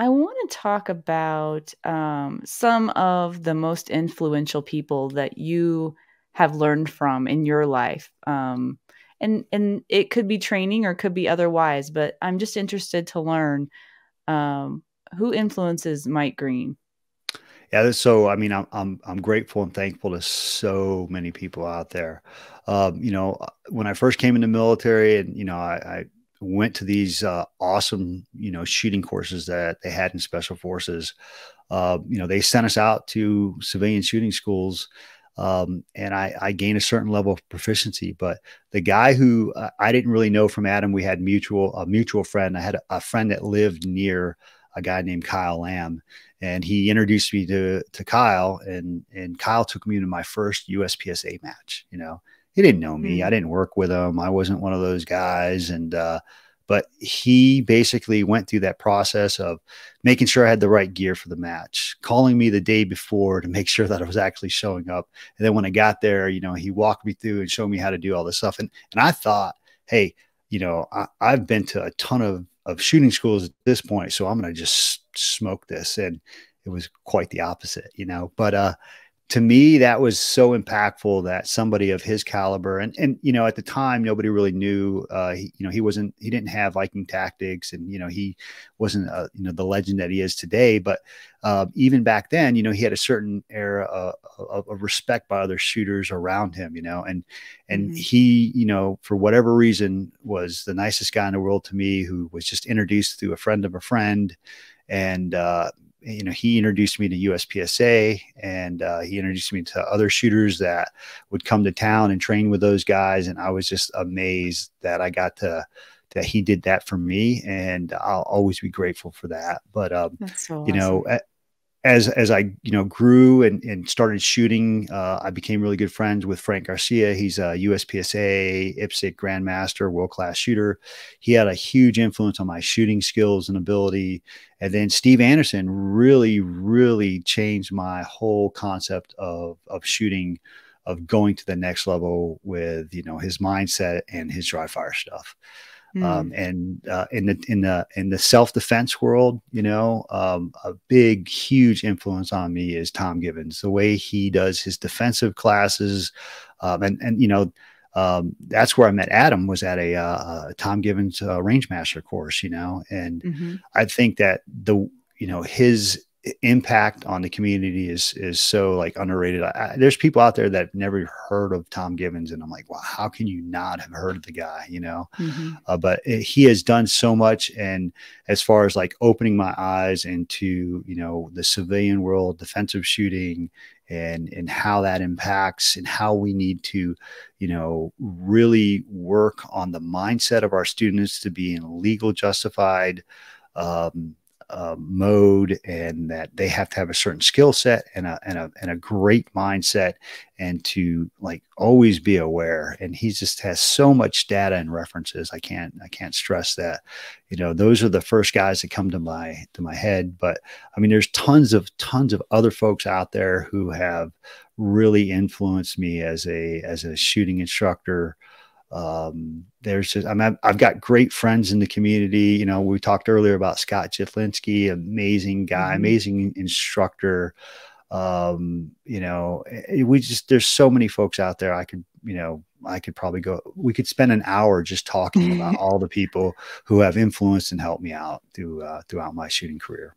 I want to talk about um, some of the most influential people that you have learned from in your life. Um, and and it could be training or could be otherwise, but I'm just interested to learn um, who influences Mike Green. Yeah, so I mean, I'm I'm I'm grateful and thankful to so many people out there. Um, you know, when I first came in the military, and you know, I, I went to these uh, awesome, you know, shooting courses that they had in special forces. Uh, you know, they sent us out to civilian shooting schools, um, and I, I, gained a certain level of proficiency. But the guy who uh, I didn't really know from Adam, we had mutual a mutual friend. I had a, a friend that lived near a guy named Kyle Lamb, and he introduced me to to Kyle, and and Kyle took me to my first USPSA match. You know, he didn't know me. Mm. I didn't work with him. I wasn't one of those guys. And, uh, but he basically went through that process of making sure I had the right gear for the match, calling me the day before to make sure that I was actually showing up. And then when I got there, you know, he walked me through and showed me how to do all this stuff. And, and I thought, hey, you know, I, I've been to a ton of, of shooting schools at this point, so I'm going to just smoke this. And it was quite the opposite, you know, but, uh, to me that was so impactful that somebody of his caliber and and you know at the time nobody really knew uh he, you know he wasn't he didn't have viking tactics and you know he wasn't uh, you know the legend that he is today but uh, even back then you know he had a certain era of, of, of respect by other shooters around him you know and and mm-hmm. he you know for whatever reason was the nicest guy in the world to me who was just introduced through a friend of a friend and uh, you know, he introduced me to USPSA and uh, he introduced me to other shooters that would come to town and train with those guys. And I was just amazed that I got to, that he did that for me. And I'll always be grateful for that. But, um, so you know, as as I you know grew and, and started shooting, uh, I became really good friends with Frank Garcia. He's a USPSA IPSC Grandmaster, world class shooter. He had a huge influence on my shooting skills and ability. And then Steve Anderson really, really changed my whole concept of of shooting, of going to the next level with you know his mindset and his dry fire stuff. Mm. Um, and uh, in the in the in the self defense world, you know, um, a big huge influence on me is Tom Givens. The way he does his defensive classes, um, and and you know, um, that's where I met Adam was at a, uh, a Tom Givens uh, Rangemaster course, you know, and mm-hmm. I think that the you know his impact on the community is is so like underrated. I, there's people out there that have never heard of Tom Givens, and I'm like, wow, how can you not have heard of the guy? You know, mm-hmm. uh, but it, he has done so much, and as far as like opening my eyes into you know the civilian world, defensive shooting, and and how that impacts, and how we need to, you know, really work on the mindset of our students to be in legal justified. Um, uh, mode and that they have to have a certain skill set and a, and a and a great mindset and to like always be aware. And he just has so much data and references. I can't i can't stress that. You know those are the first guys that come to my to my head. But i mean there's tons of tons of other folks out there who have really influenced me as a as a shooting instructor um, there's just, I mean, I've got great friends in the community. You know, we talked earlier about Scott Jedlinski, amazing guy, mm-hmm. amazing instructor. Um, you know, eh, we just, there's so many folks out there. I could, you know, I could probably go, we could spend an hour just talking about all the people who have influenced and helped me out through, uh, throughout my shooting career.